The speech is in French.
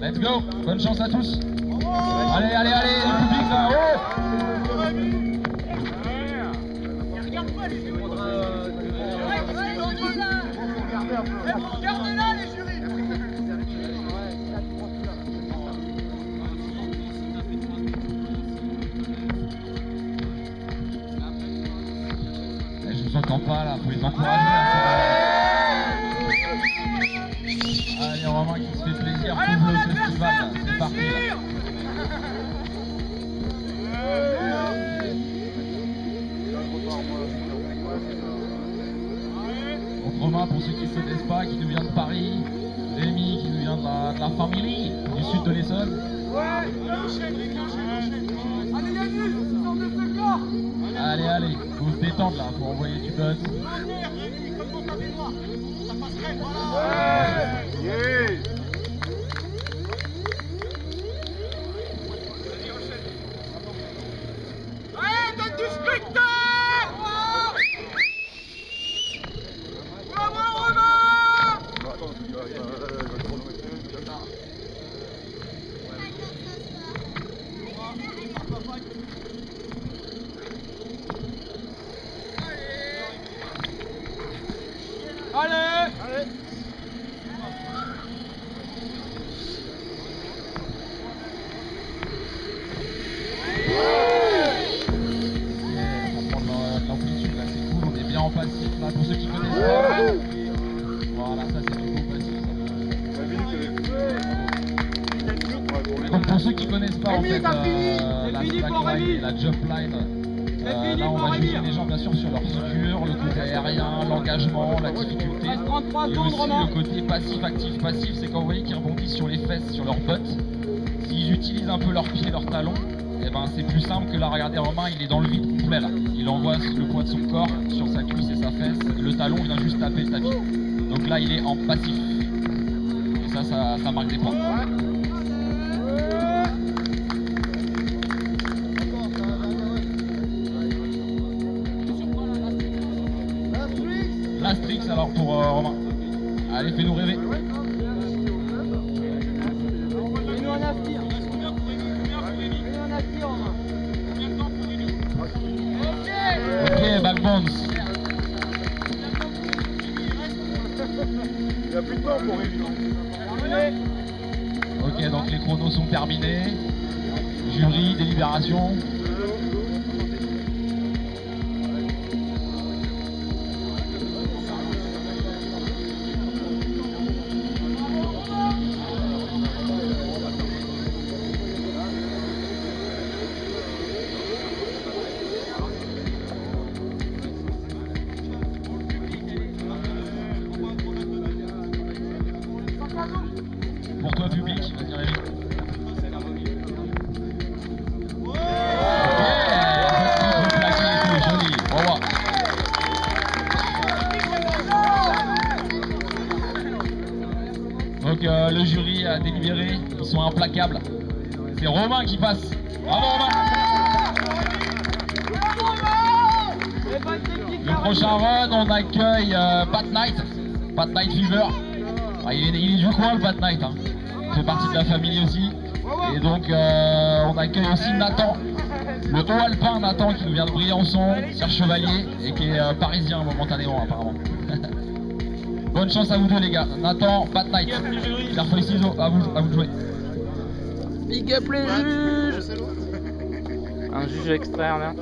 Let's go. Bonne chance à tous. Allez, allez, allez, le public là. Regardez-la les jurys Je vous entends pas là. Allez, Romain qui se fait plaisir, Allez, mon le festival, c'est parti. Donc Romain, pour ceux qui ne connaissent pas, qui nous vient de Paris, Rémi qui nous vient de la, de la famille du sud de l'Essonne. Allez Yannis, sors de ce corps Allez, allez, faut se détendre là, faut envoyer du buzz. Allez, Allez On va prendre l'amplitude là, c'est cool, on est bien en passif là, pour ceux qui connaissent pas. Voilà, ça c'est du beau passif. Donc pour ceux qui connaissent pas en fait euh, la fini pour slackline Rémi. la jump line, euh, là on va juger les gens bien sûr sur leur figure, le côté aérien, l'engagement, la difficulté. Reste 33 Et aussi le côté passif, actif, passif, c'est quand vous voyez qu'ils rebondissent sur les fesses, sur leurs bottes. S'ils utilisent un peu leurs pieds, leurs talons, et ben c'est plus simple que là, regardez Romain, il est dans le vide complet là. Il envoie le poids de son corps sur sa cuisse et sa fesse. Le talon vient juste taper le tapis. Donc là, il est en passif. Et ça, ça, ça marque des points. Alors pour euh, Romain. Allez, fais-nous rêver. Ok, backbones. Il n'y a plus de temps pour Rémi. Allez Ok, donc les chronos sont terminés. Jury, délibération. Au revoir. Donc euh, le jury a délibéré, ils sont implacables. C'est Romain qui passe. Bravo Romain Le prochain run, on accueille euh, Pat Knight, Pat Knight Fever. Ah, il, est, il est du coin le Pat Knight, hein. il fait partie de la famille aussi. Et donc euh, on accueille aussi Nathan, le haut alpin Nathan qui nous vient de Briançon, Serge Chevalier et qui est euh, parisien momentanément apparemment. Bonne chance à vous deux les gars. Nathan, Pat Knight, Pierre Feuille Ciseaux, à vous, à vous de jouer. Big up les juges Un juge externe, hein.